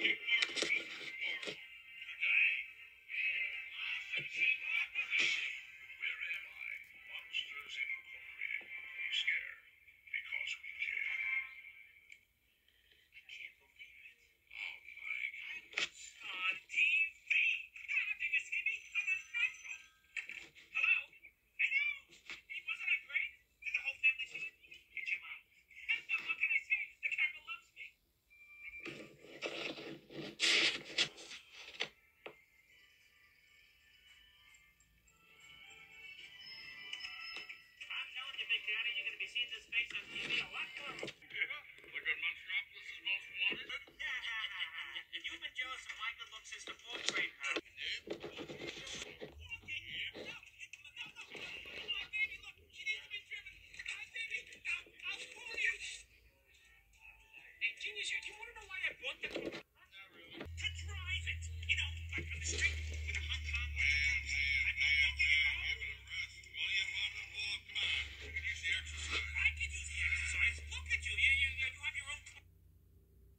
you. Daddy, you're going to be seeing this face on TV a lot more. Yeah, look at Monstropolis' most wanted. if You've been jealous of my good looks since the fourth grade, huh? Hey, genius, you, you want to know why I bought the...